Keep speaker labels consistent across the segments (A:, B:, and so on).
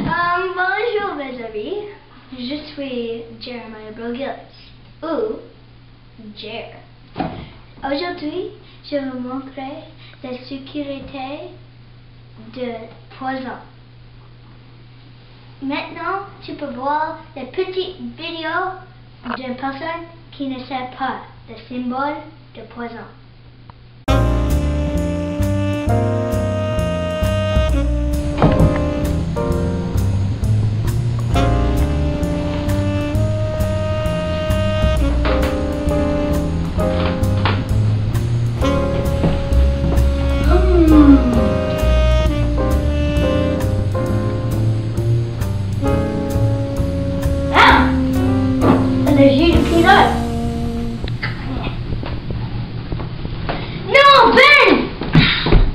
A: Um, bonjour mes amis, je suis Jeremiah Brogilis, ou Jer. Aujourd'hui, je vous montrerai la sécurité de poison. Maintenant, tu peux voir la petite vidéo d'une personne qui ne sait pas le symbole de poison.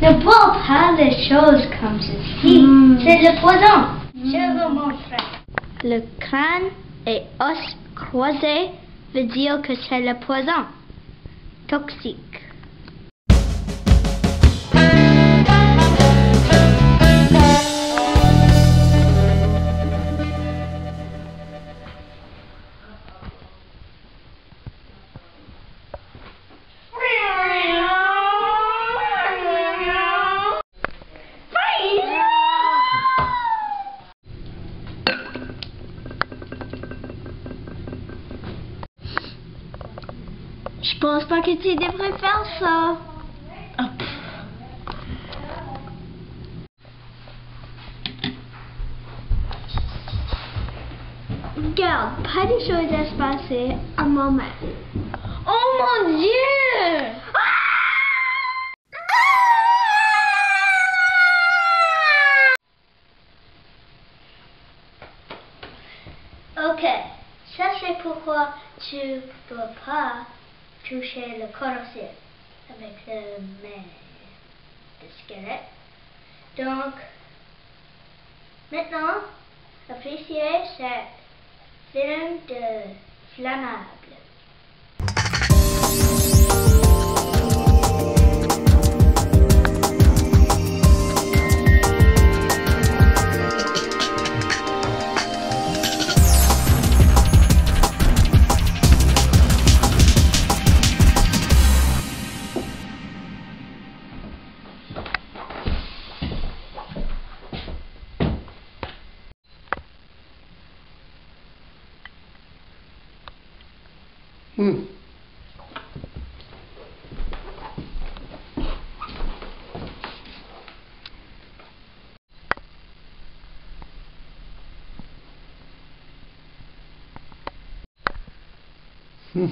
A: Ne vois pas les choses comme ceci. C'est le poison. Je vous montrer. Le crâne et os croisés veut dire que c'est le poison. Toxique.
B: Pense pas que tu devrais faire ça. Regarde, pas de choses à se passer un moment. Oh mon dieu!
A: Ok, ça c'est pourquoi tu ne peux pas toucher le carrossier avec le de squelette. Donc, maintenant, appréciez cette film de flammable.
C: Hmm. Hmm.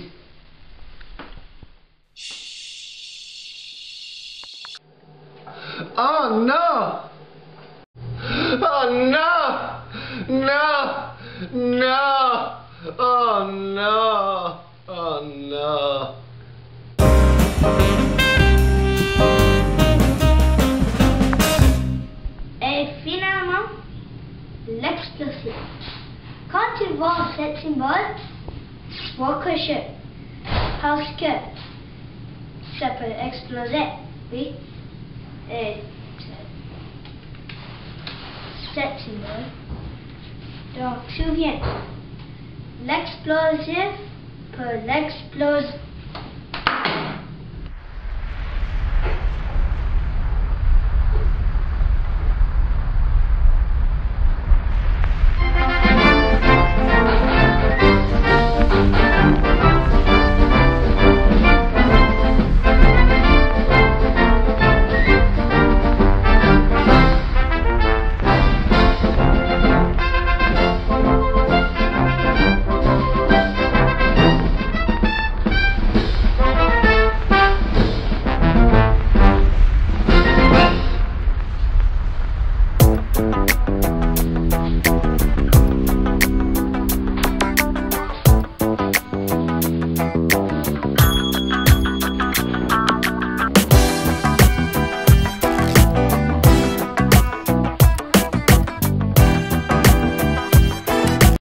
C: Oh no! Oh no! No! No! Oh no!
A: not involved that's involved? Workership, healthcare, ça peut exploser, oui. Don't involved. yet. souviens, l'explosif peut l'explose.